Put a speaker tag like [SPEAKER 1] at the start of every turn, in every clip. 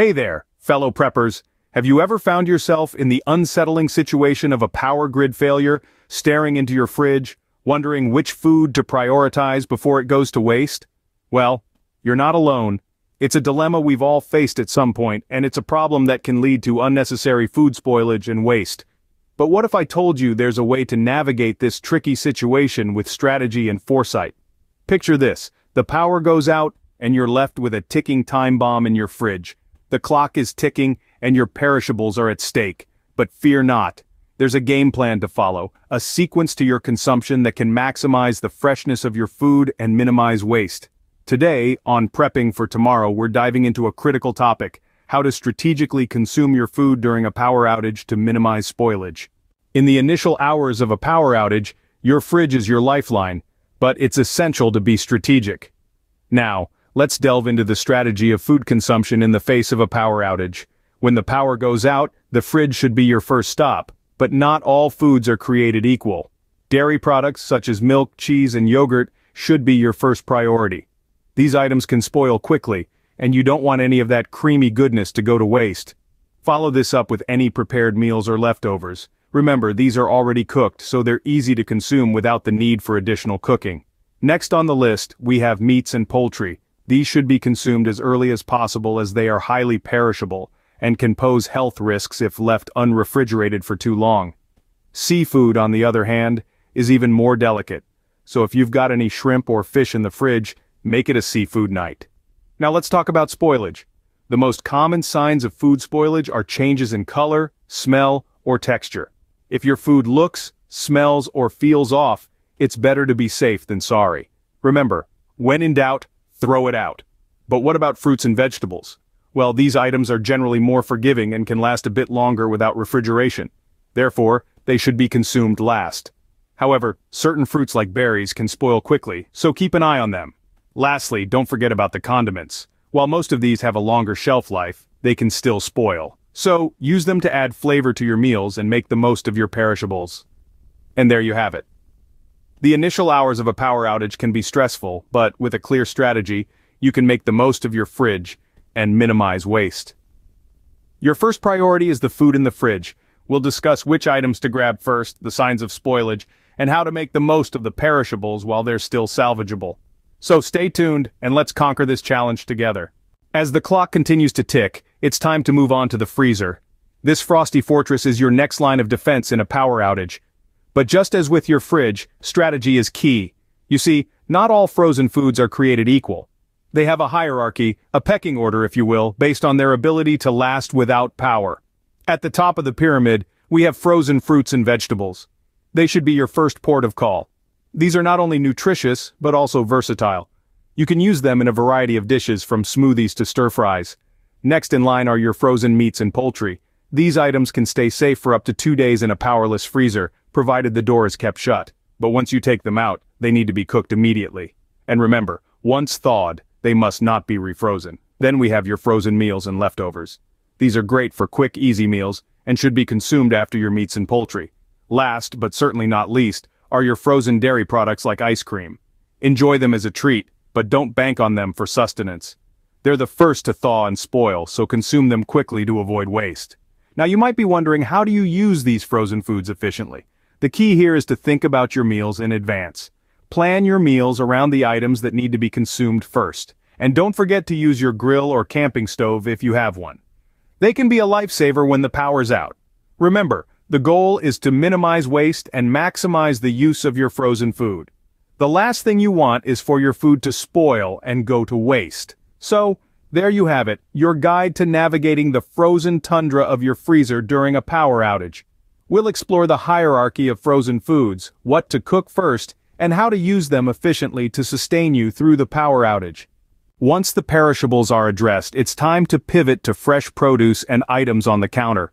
[SPEAKER 1] Hey there, fellow preppers. Have you ever found yourself in the unsettling situation of a power grid failure, staring into your fridge, wondering which food to prioritize before it goes to waste? Well, you're not alone. It's a dilemma we've all faced at some point, and it's a problem that can lead to unnecessary food spoilage and waste. But what if I told you there's a way to navigate this tricky situation with strategy and foresight? Picture this, the power goes out, and you're left with a ticking time bomb in your fridge. The clock is ticking, and your perishables are at stake. But fear not. There's a game plan to follow, a sequence to your consumption that can maximize the freshness of your food and minimize waste. Today, on Prepping for Tomorrow we're diving into a critical topic, how to strategically consume your food during a power outage to minimize spoilage. In the initial hours of a power outage, your fridge is your lifeline, but it's essential to be strategic. Now, let's delve into the strategy of food consumption in the face of a power outage. When the power goes out, the fridge should be your first stop, but not all foods are created equal. Dairy products such as milk, cheese, and yogurt should be your first priority. These items can spoil quickly, and you don't want any of that creamy goodness to go to waste. Follow this up with any prepared meals or leftovers. Remember, these are already cooked, so they're easy to consume without the need for additional cooking. Next on the list, we have meats and poultry. These should be consumed as early as possible as they are highly perishable, and can pose health risks if left unrefrigerated for too long. Seafood, on the other hand, is even more delicate, so if you've got any shrimp or fish in the fridge, Make it a seafood night. Now let's talk about spoilage. The most common signs of food spoilage are changes in color, smell, or texture. If your food looks, smells, or feels off, it's better to be safe than sorry. Remember, when in doubt, throw it out. But what about fruits and vegetables? Well, these items are generally more forgiving and can last a bit longer without refrigeration. Therefore, they should be consumed last. However, certain fruits like berries can spoil quickly, so keep an eye on them. Lastly, don't forget about the condiments. While most of these have a longer shelf life, they can still spoil. So, use them to add flavor to your meals and make the most of your perishables. And there you have it. The initial hours of a power outage can be stressful, but with a clear strategy, you can make the most of your fridge and minimize waste. Your first priority is the food in the fridge. We'll discuss which items to grab first, the signs of spoilage, and how to make the most of the perishables while they're still salvageable. So stay tuned, and let's conquer this challenge together. As the clock continues to tick, it's time to move on to the freezer. This frosty fortress is your next line of defense in a power outage. But just as with your fridge, strategy is key. You see, not all frozen foods are created equal. They have a hierarchy, a pecking order if you will, based on their ability to last without power. At the top of the pyramid, we have frozen fruits and vegetables. They should be your first port of call. These are not only nutritious, but also versatile. You can use them in a variety of dishes from smoothies to stir-fries. Next in line are your frozen meats and poultry. These items can stay safe for up to two days in a powerless freezer, provided the door is kept shut. But once you take them out, they need to be cooked immediately. And remember, once thawed, they must not be refrozen. Then we have your frozen meals and leftovers. These are great for quick, easy meals, and should be consumed after your meats and poultry. Last, but certainly not least, are your frozen dairy products like ice cream. Enjoy them as a treat, but don't bank on them for sustenance. They're the first to thaw and spoil, so consume them quickly to avoid waste. Now you might be wondering how do you use these frozen foods efficiently? The key here is to think about your meals in advance. Plan your meals around the items that need to be consumed first. And don't forget to use your grill or camping stove if you have one. They can be a lifesaver when the power's out. Remember, the goal is to minimize waste and maximize the use of your frozen food. The last thing you want is for your food to spoil and go to waste. So, there you have it, your guide to navigating the frozen tundra of your freezer during a power outage. We'll explore the hierarchy of frozen foods, what to cook first, and how to use them efficiently to sustain you through the power outage. Once the perishables are addressed, it's time to pivot to fresh produce and items on the counter.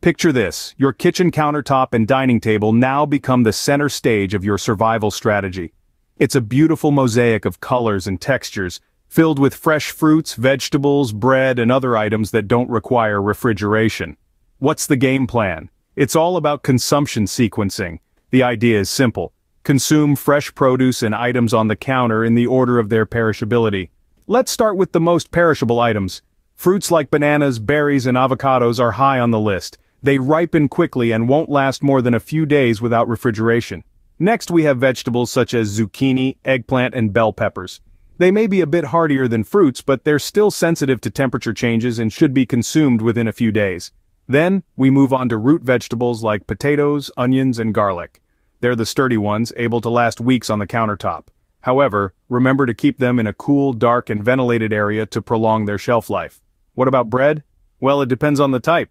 [SPEAKER 1] Picture this, your kitchen countertop and dining table now become the center stage of your survival strategy. It's a beautiful mosaic of colors and textures, filled with fresh fruits, vegetables, bread, and other items that don't require refrigeration. What's the game plan? It's all about consumption sequencing. The idea is simple. Consume fresh produce and items on the counter in the order of their perishability. Let's start with the most perishable items. Fruits like bananas, berries, and avocados are high on the list. They ripen quickly and won't last more than a few days without refrigeration. Next we have vegetables such as zucchini, eggplant, and bell peppers. They may be a bit hardier than fruits but they're still sensitive to temperature changes and should be consumed within a few days. Then, we move on to root vegetables like potatoes, onions, and garlic. They're the sturdy ones, able to last weeks on the countertop. However, remember to keep them in a cool, dark, and ventilated area to prolong their shelf life. What about bread? Well, it depends on the type.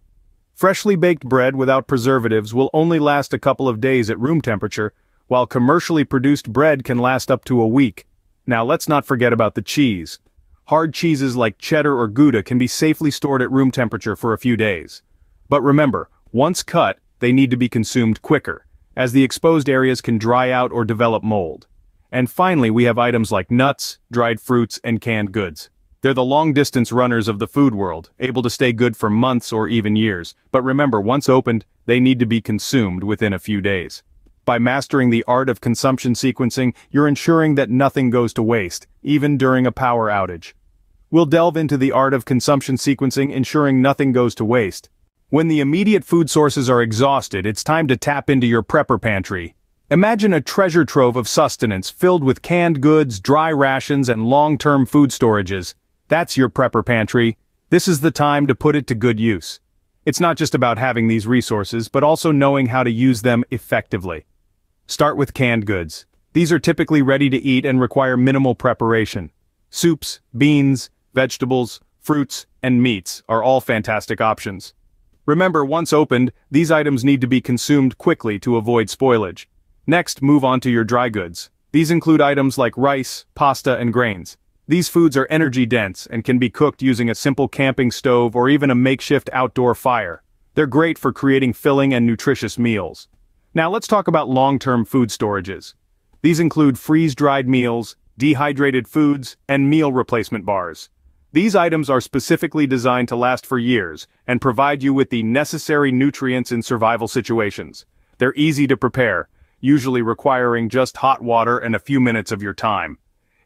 [SPEAKER 1] Freshly baked bread without preservatives will only last a couple of days at room temperature, while commercially produced bread can last up to a week. Now let's not forget about the cheese. Hard cheeses like cheddar or Gouda can be safely stored at room temperature for a few days. But remember, once cut, they need to be consumed quicker, as the exposed areas can dry out or develop mold. And finally we have items like nuts, dried fruits, and canned goods. They're the long-distance runners of the food world, able to stay good for months or even years, but remember once opened, they need to be consumed within a few days. By mastering the art of consumption sequencing, you're ensuring that nothing goes to waste, even during a power outage. We'll delve into the art of consumption sequencing ensuring nothing goes to waste, when the immediate food sources are exhausted, it's time to tap into your prepper pantry. Imagine a treasure trove of sustenance filled with canned goods, dry rations, and long-term food storages. That's your prepper pantry. This is the time to put it to good use. It's not just about having these resources, but also knowing how to use them effectively. Start with canned goods. These are typically ready to eat and require minimal preparation. Soups, beans, vegetables, fruits, and meats are all fantastic options. Remember, once opened, these items need to be consumed quickly to avoid spoilage. Next, move on to your dry goods. These include items like rice, pasta, and grains. These foods are energy-dense and can be cooked using a simple camping stove or even a makeshift outdoor fire. They're great for creating filling and nutritious meals. Now let's talk about long-term food storages. These include freeze-dried meals, dehydrated foods, and meal replacement bars. These items are specifically designed to last for years and provide you with the necessary nutrients in survival situations. They're easy to prepare, usually requiring just hot water and a few minutes of your time.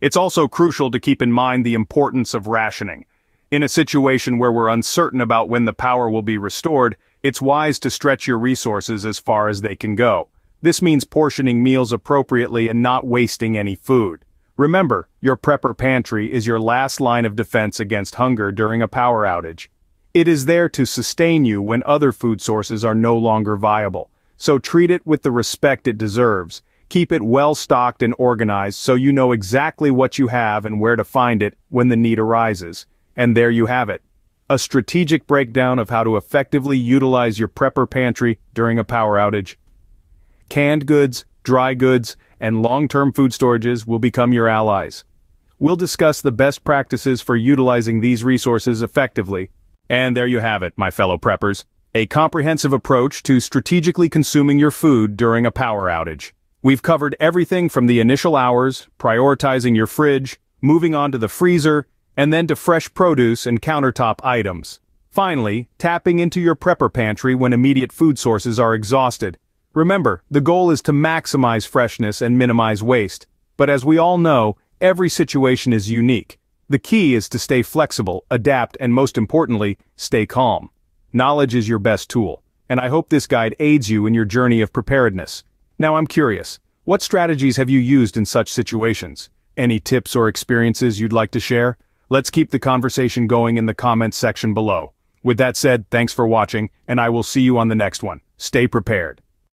[SPEAKER 1] It's also crucial to keep in mind the importance of rationing. In a situation where we're uncertain about when the power will be restored, it's wise to stretch your resources as far as they can go. This means portioning meals appropriately and not wasting any food. Remember, your prepper pantry is your last line of defense against hunger during a power outage. It is there to sustain you when other food sources are no longer viable. So treat it with the respect it deserves. Keep it well stocked and organized so you know exactly what you have and where to find it when the need arises. And there you have it. A strategic breakdown of how to effectively utilize your prepper pantry during a power outage. Canned goods, dry goods, and long-term food storages will become your allies. We'll discuss the best practices for utilizing these resources effectively. And there you have it, my fellow preppers. A comprehensive approach to strategically consuming your food during a power outage. We've covered everything from the initial hours, prioritizing your fridge, moving on to the freezer, and then to fresh produce and countertop items. Finally, tapping into your prepper pantry when immediate food sources are exhausted. Remember, the goal is to maximize freshness and minimize waste. But as we all know, every situation is unique. The key is to stay flexible, adapt, and most importantly, stay calm. Knowledge is your best tool, and I hope this guide aids you in your journey of preparedness. Now I'm curious, what strategies have you used in such situations? Any tips or experiences you'd like to share? Let's keep the conversation going in the comments section below. With that said, thanks for watching, and I will see you on the next one. Stay prepared.